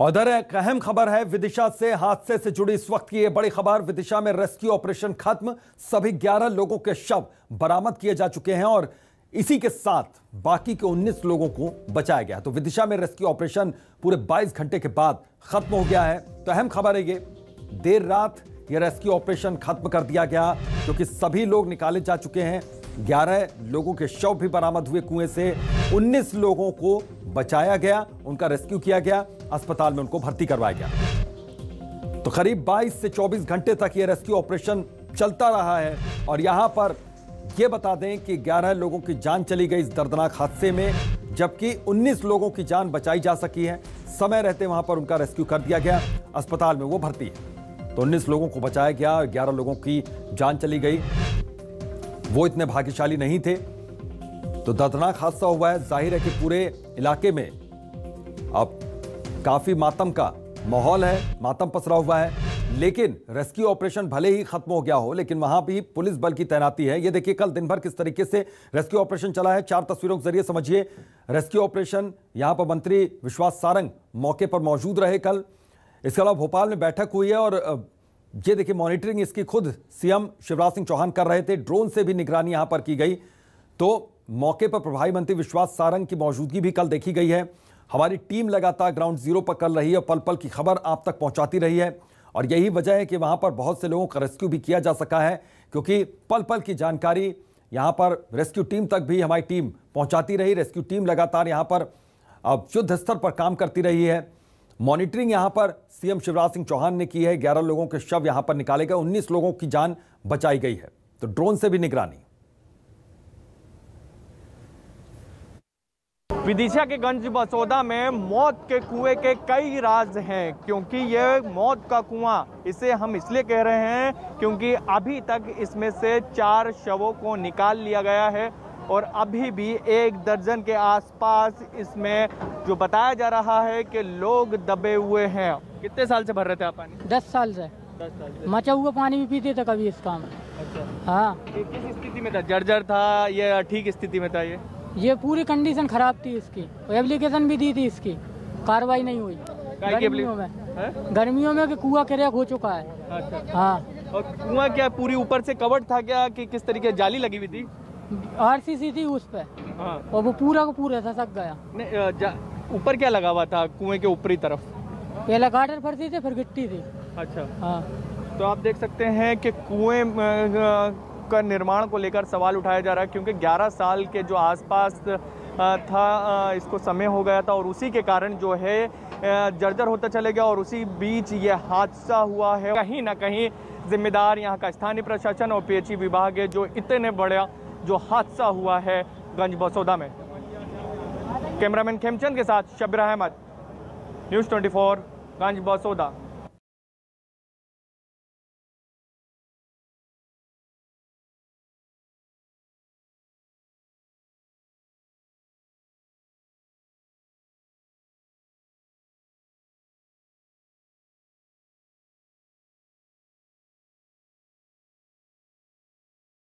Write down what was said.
उधर एक अहम खबर है, विदिशा से हादसे से जुड़ी इस वक्त की यह बड़ी खबर, विदिशा में रेस्क्यू ऑपरेशन खत्म, सभी 11 लोगों के शव बरामद किए जा चुके हैं और इसी के साथ बाकी के 19 लोगों को बचाया गया। तो विदिशा में रेस्क्यू ऑपरेशन पूरे 22 घंटे के बाद खत्म हो गया है। तो अहम खबर है ये, देर रात ये रेस्क्यू ऑपरेशन खत्म कर दिया गया क्योंकि सभी लोग निकाले जा चुके हैं। 11 लोगों के शव भी बरामद हुए कुएँ से 19 लोगों को बचाया गया, उनका रेस्क्यू किया गया, अस्पताल में उनको भर्ती करवाया गया। तो करीब 22 से 24 घंटे तक ये रेस्क्यू ऑपरेशन चलता रहा है और यहाँ पर यह बता दें कि 11 लोगों की जान चली गई इस दर्दनाक हादसे में, जबकि 19 लोगों की जान बचाई जा सकी है। समय रहते वहाँ पर उनका रेस्क्यू कर दिया गया, अस्पताल में वो भर्ती है। तो 19 लोगों को बचाया गया 11 लोगों की जान चली गई। वो इतने भाग्यशाली नहीं थे। तो दर्दनाक हादसा हुआ है। ज़ाहिर है कि पूरे इलाके में अब काफ़ी मातम का माहौल है, मातम पसरा हुआ है। लेकिन रेस्क्यू ऑपरेशन भले ही खत्म हो गया हो, लेकिन वहाँ भी पुलिस बल की तैनाती है। ये देखिए, कल दिन भर किस तरीके से रेस्क्यू ऑपरेशन चला है। चार तस्वीरों के ज़रिए समझिए, रेस्क्यू ऑपरेशन, यहाँ पर मंत्री विश्वास सारंग मौके पर मौजूद रहे कल। इसके अलावा भोपाल में बैठक हुई है और ये देखिए, मॉनिटरिंग इसकी खुद सीएम शिवराज सिंह चौहान कर रहे थे। ड्रोन से भी निगरानी यहाँ पर की गई। तो मौके पर प्रभारी मंत्री विश्वास सारंग की मौजूदगी भी कल देखी गई है। हमारी टीम लगातार ग्राउंड ज़ीरो पर कल रही है और पल पल की खबर आप तक पहुंचाती रही है। और यही वजह है कि वहाँ पर बहुत से लोगों का रेस्क्यू भी किया जा सका है, क्योंकि पल पल की जानकारी यहाँ पर रेस्क्यू टीम तक भी हमारी टीम पहुंचाती रही। रेस्क्यू टीम लगातार यहाँ पर, अब युद्ध स्तर पर काम करती रही है। मॉनिटरिंग यहाँ पर सीएम शिवराज सिंह चौहान ने की है। ग्यारह लोगों के शव यहाँ पर निकाले गए। उन्नीस लोगों की जान बचाई गई है। तो ड्रोन से भी निगरानी। विदिशा के गंज बसोदा में मौत के कुएँ के कई राज हैं क्योंकि ये मौत का कुआँ इसे हम इसलिए कह रहे हैं क्योंकि अभी तक इसमें से चार शवों को निकाल लिया गया है और अभी भी एक दर्जन के आसपास इसमें जो बताया जा रहा है कि लोग दबे हुए हैं। कितने साल से भर रहे थे आप पानी? दस साल से। दस साल से। मचा हुआ पानी भी पीते थे कभी इस काम अच्छा। हाँ। किस स्थिति में था? जर्जर था या ठीक स्थिति में था ये? ये पूरी कंडीशन खराब थी इसकी। एप्लीकेशन भी दी थी इसकी। कार्रवाई नहीं हुई। गर्मियों में। हैं? गर्मियों में कि कुआ क्रैक हो चुका है। अच्छा। हाँ। और कुआँ क्या पूरी ऊपर से कवर्ड था क्या कि किस तरीके जाली लगी हुई थी? आरसीसी थी उस पर हाँ। और वो पूरा का पूरा सक गया। ऊपर क्या लगा हुआ था कुएँ के ऊपरी तरफ़? पहले गाटर फटती थी फिर गिट्टी थी। अच्छा। हाँ। तो आप देख सकते हैं कि कुएँ का निर्माण को लेकर सवाल उठाया जा रहा है, क्योंकि 11 साल के जो आसपास था इसको समय हो गया था और उसी के कारण जो है जर्जर होता चले गया और उसी बीच ये हादसा हुआ है। कहीं ना कहीं जिम्मेदार यहाँ का स्थानीय प्रशासन और पीएचई विभाग है जो इतने बड़ा जो हादसा हुआ है गंज बसोदा में। कैमरामैन खेमचंद के साथ शब्र अहमद, न्यूज़ 24 गंज बसोदा।